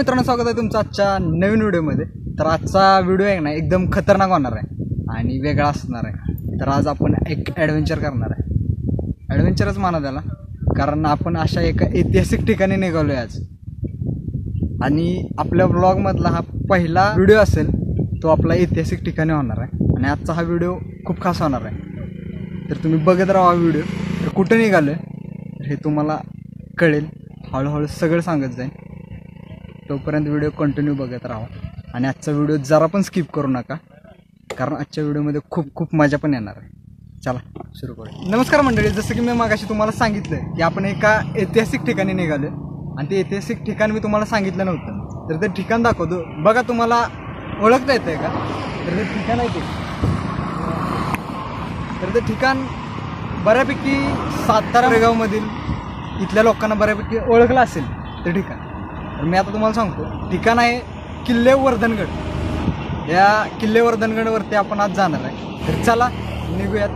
मित्रांनो स्वागत आहे तुमचं आजच्या नवीन व्हिडिओमध्ये. तर आजचा व्हिडिओ आहे ना एकदम खतरनाक होणार आहे आणि वेगळा असणार आहे. तर आज आपण एक ॲडव्हेंचर करणार आहे. ॲडव्हेंचरच माना त्याला कारण आपण अशा एका ऐतिहासिक ठिकाणी निघालो आहे आज. आणि आपल्या ब्लॉगमधला हा पहिला व्हिडिओ असेल तो आपला ऐतिहासिक ठिकाणी होणार आहे. आणि आजचा हा व्हिडिओ खूप खास होणार आहे. तर तुम्ही बघत राहा व्हिडिओ. तर कुठं निघालो आहे हे तुम्हाला कळेल. हळूहळू सगळं सांगत जाईल तोपर्यंत व्हिडिओ कंटिन्यू बघत राहा. आणि आजचा व्हिडिओ जरा पण स्किप करू नका कारण आजच्या व्हिडिओमध्ये खूप खूप मजा पण येणार आहे. चला सुरू करू नमस्कार मंडळी जसं की मी मागाशी तुम्हाला सांगितलं की आपण एका ऐतिहासिक ठिकाणी निघालो आणि ते ऐतिहासिक ठिकाण मी तुम्हाला सांगितलं नव्हतं. तर ते ठिकाण दाखवतो. बघा तुम्हाला ओळखता येतंय का? तर ते ठिकाण आहे ते. तर ते ठिकाण बऱ्यापैकी सातारा रेगावमधील इथल्या लोकांना बऱ्यापैकी ओळखलं असेल ते ठिकाण. तर मी आता तुम्हाला सांगतो ठिकाण आहे किल्ले वर्धनगड या किल्ले वर्धनगडवरती आपण आज जाणार आहे. तर चला निघूयात.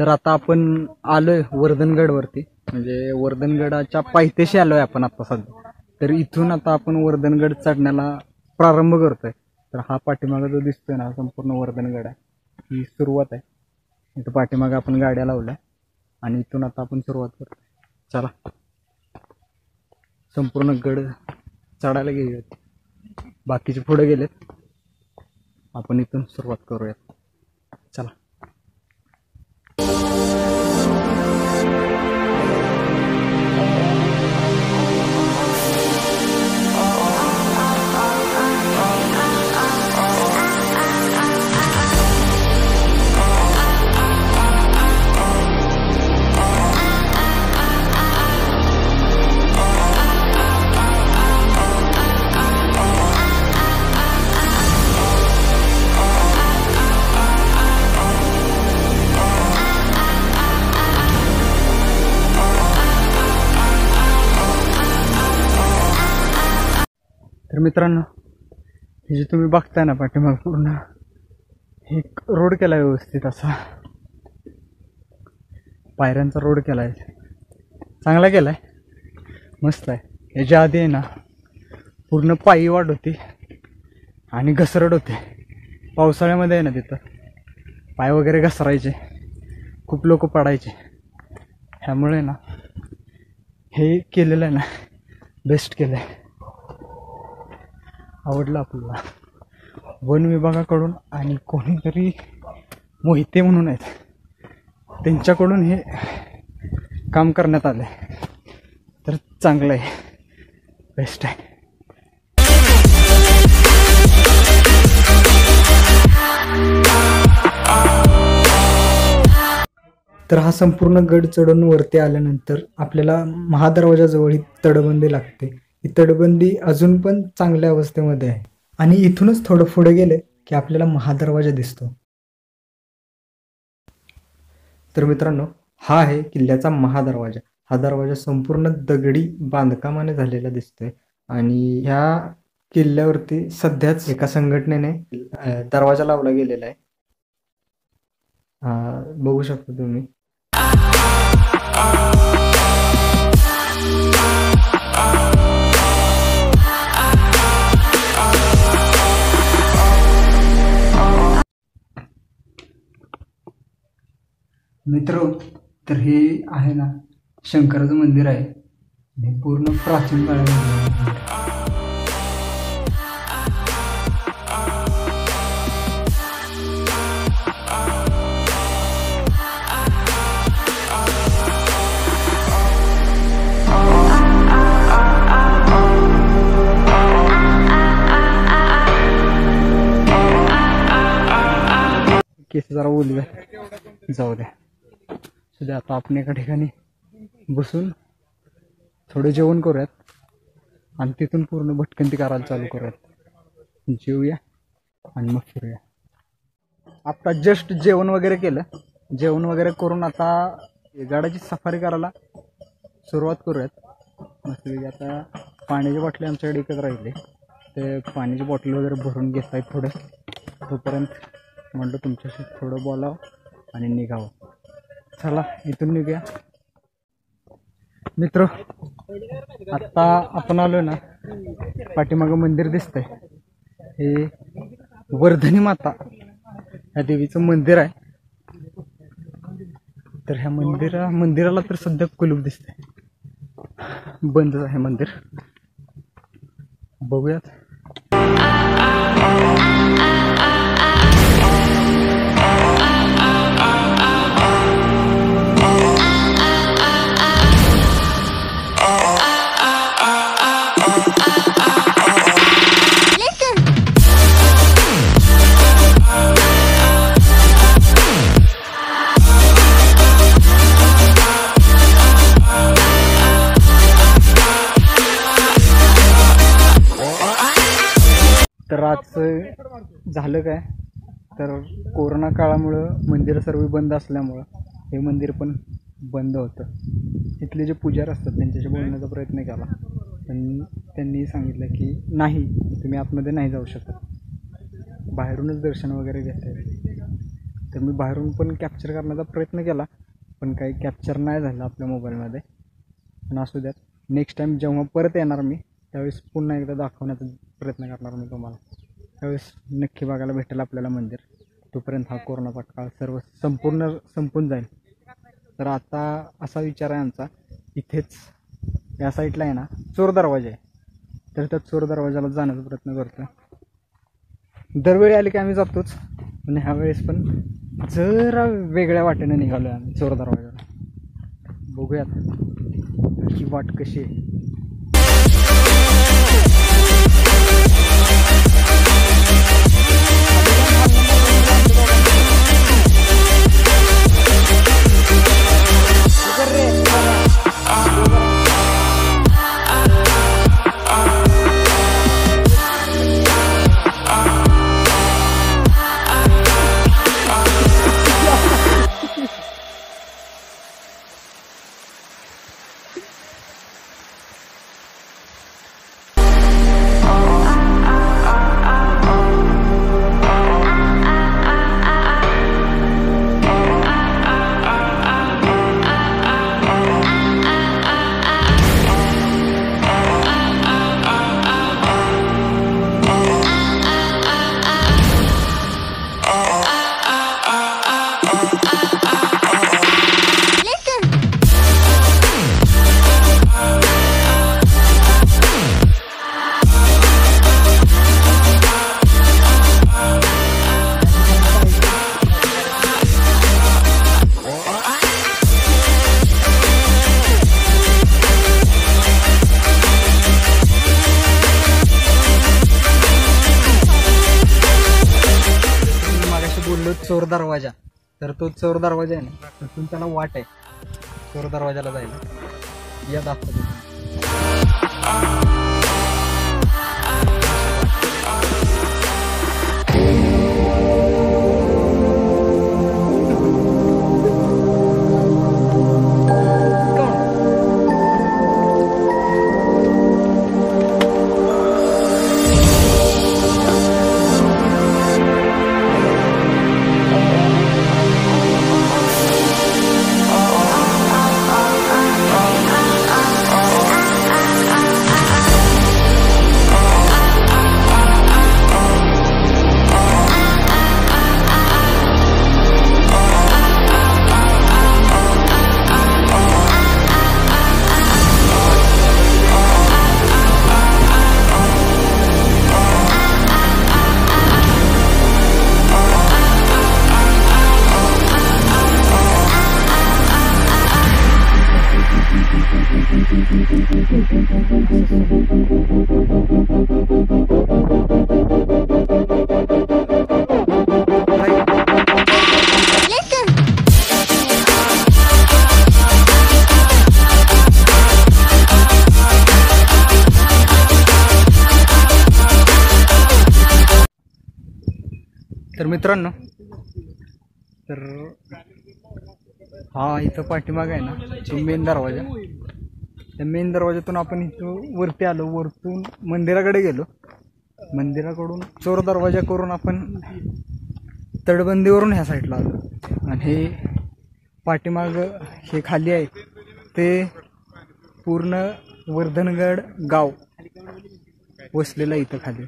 तर आता आपण आलोय वर्धनगडवरती. म्हणजे वर्धनगडाच्या पायथ्याशी आलोय आपण आता सध्या. तर इथून आता आपण वर्धनगड चढण्याला प्रारंभ करतोय. तर हा पाठीमागा जो दिसतोय ना हा संपूर्ण वर्धनगड आहे ही सुरुवात आहे. इथं पाठीमागे आपण गाड्या लावल्या आणि इथून आता आपण सुरुवात करतोय. चला. संपूर्ण गड चढायला गेले बाकीचे पुढे गेलेत. आपण इथून सुरुवात करूयात. तर मित्रांनो हे जे तुम्ही बघताय ना पाठीमाग पूर्ण एक रोड केला आहे व्यवस्थित असा. पायऱ्यांचा रोड केला आहे चांगला केला आहे मस्त आहे. याच्या आधी आहे ना पूर्ण पायी वाढ होती आणि घसरड होते. पावसाळ्यामध्ये आहे ना तिथं पाय वगैरे घसरायचे. खूप लोक पडायचे. ह्यामुळे ना हे केलेलं आहे ना बेस्ट केलं आहे आवडलं आपल्याला. वन विभागाकडून आणि कोणीतरी मोहिते म्हणून आहेत. त्यांच्याकडून हे काम करण्यात आलं आहे तर चांगलं आहे. बेस्ट आहे. तर हा संपूर्ण गड चढून वरती आल्यानंतर आपल्याला महादरवाजाजवळ ही तडबंदी लागते. ही तटबंदी अजून पण चांगल्या अवस्थेमध्ये आहे. आणि इथूनच थोडं पुढे गेले की आपल्याला महादरवाजा दिसतो. तर मित्रांनो हा आहे किल्ल्याचा महादरवाजा. हा दरवाजा संपूर्ण दगडी बांधकामाने झालेला दिसतोय. आणि ह्या किल्ल्यावरती सध्याच एका संघटनेने दरवाजा लावला गेलेला आहे. बघू शकता तुम्ही. मित्र तर हे आहे ना शंकराचं मंदिर आहे. हे पूर्ण प्राचीन काळामध्ये केस जरा बोलूया जाऊ द्या सध्या आता आपण एका ठिकाणी बसून थोडं जेवण करूयात आणि तिथून पूर्ण भटकंती करायला चालू करूयात. जेवूया आणि मग फिरूया. आत्ता जस्ट जेवण वगैरे केलं. जेवण वगैरे करून आता गाडाची सफारी करायला सुरुवात करूयात. मस्तपैकी आता पाण्याची बाटली आमच्याकडे एकच राहिली. ते पाण्याची बॉटल वगैरे भरून घेत आहेत थोडं तोपर्यंत म्हटलं तुमच्याशी थोडं बोलावं आणि निघावं. चला इथून निघूया. मित्र आत्ता आपण आलो ना पाठीमागं मंदिर दिसतंय. हे वर्धनी माता या देवीचं मंदिर आहे. तर ह्या मंदिरा मंदिराला तर सध्या कुलूप दिसतंय. बंदच आहे मंदिर. बघूयात. असं झालं काय? तर कोरोना काळामुळं मंदिरं सर्व बंद असल्यामुळं हे मंदिर पण बंद होतं. इथले जे पुजार असतात त्यांच्याशी बोलण्याचा प्रयत्न केला. पण त्यांनी सांगितलं की नाही तुम्ही आतमध्ये नाही जाऊ शकत. बाहेरूनच दर्शन वगैरे घेता येईल तर मी बाहेरून पण कॅप्चर करण्याचा प्रयत्न केला पण काही कॅप्चर नाही झालं आपल्या मोबाईलमध्ये पण असू द्यात नेक्स्ट टाईम जेव्हा परत येणार मी त्यावेळेस पुन्हा एकदा दाखवण्याचा प्रयत्न करणार मी तुम्हाला. त्यावेळेस नक्की बघायला भेटेल आपल्याला मंदिर. तोपर्यंत हा कोरोनाचा काळ सर्व संपूर्ण संपून जाईल. तर आता असा विचार आहे आमचा इथेच या साईडला आहे ना चोर दरवाजा आहे. तर त्या चोर दरवाजाला जाण्याचा प्रयत्न करतो दरवेळी आले की आम्ही जातोच. पण ह्या वेळेस पण जरा वेगळ्या वाटेने निघालो आहे आम्ही चोर दरवाजाला. बघूयात ही वाट कशी आहे. मी तो चोर दरवाजा. तर तो चोर दरवाजा आहे ना तिथून त्याला वाट आहे. चोर दरवाजाला जायला. या दाखवतो. मित्रांनो तर हा इथं पाठीमाग आहे ना तो मेन दरवाजा. त्या मेन दरवाजातून आपण इथं वरती आलो वरतून मंदिराकडे गेलो. मंदिराकडून चोर दरवाजा करून आपण तटबंदीवरून ह्या साईडला आलो. आणि हे पाठीमाग हे खाली आहे ते पूर्ण वर्धनगड गाव वसलेलं इथं खाली.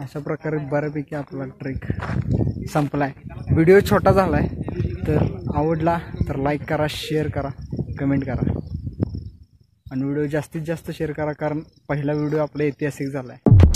अशा प्रकारे बऱ्यापैकी आपला ट्रेक संपला आहे व्हिडिओ छोटा झाला आहे तर आवडला तर लाईक करा शेअर करा कमेंट करा. आणि व्हिडिओ जास्तीत जास्त शेअर करा कारण पहिला व्हिडिओ आपला ऐतिहासिक झाला आहे